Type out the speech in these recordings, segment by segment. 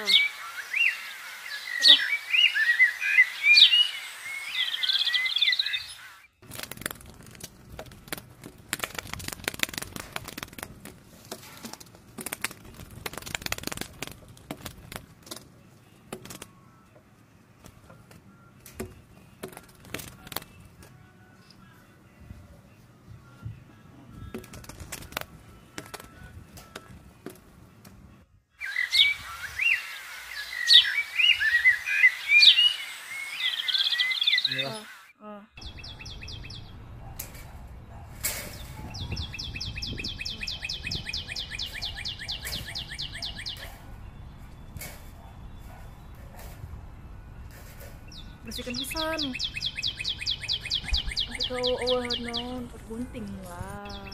Oh. Ah. Ah. bersihkan pisan nanti kau oh non tergunting lah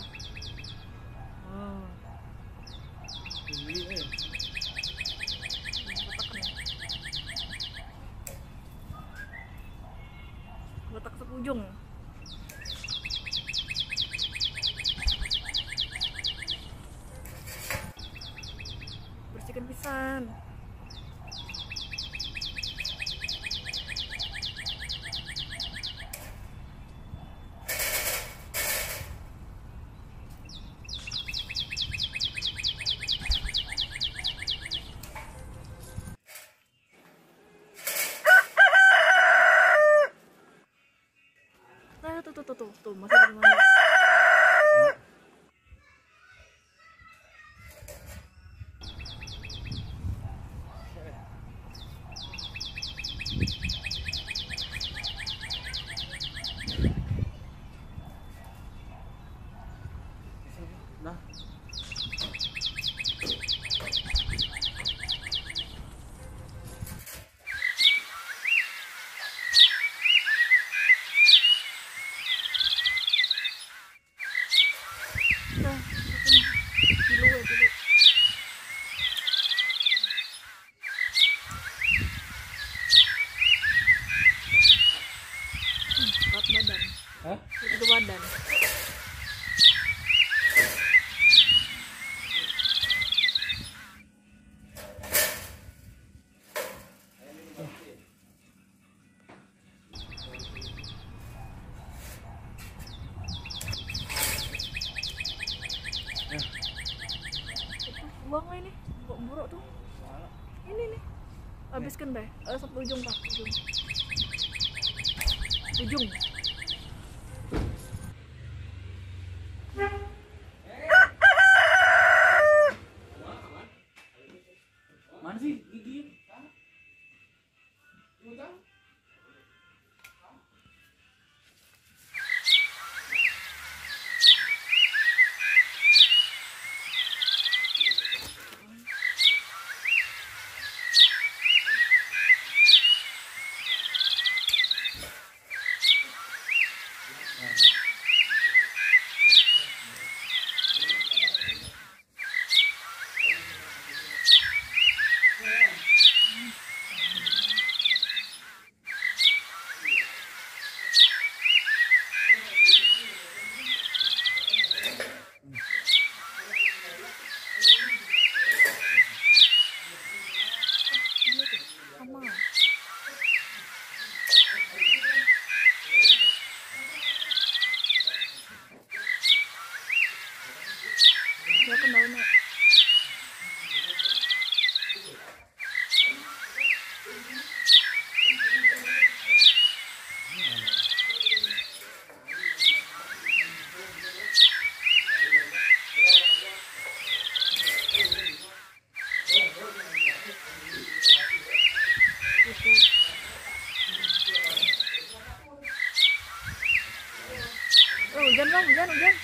用と負まいました Habiskan deh. Eh, satu ujung pak, ujung. Ujung. mana sih gigi? ah hujan bang hujan hujan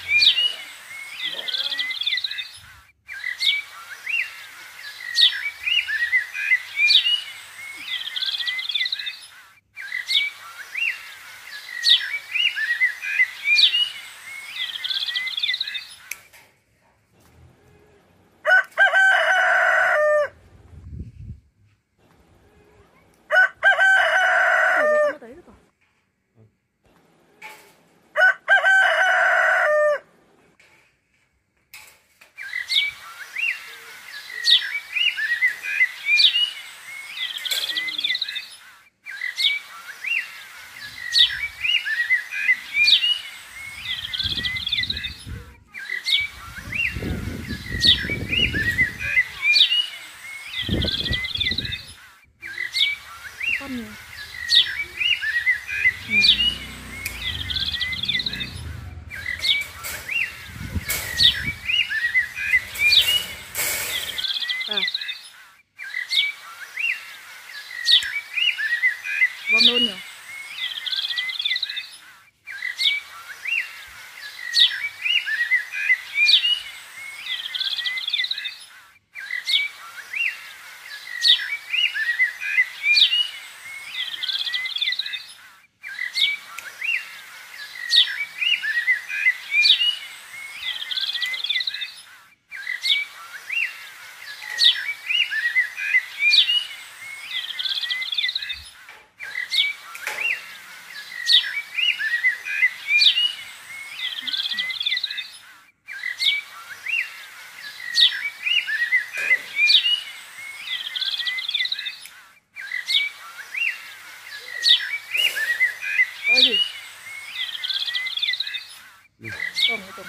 Nih. tong tong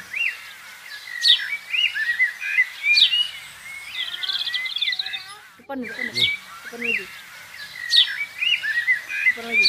depan depan Nih. depan lagi depan lagi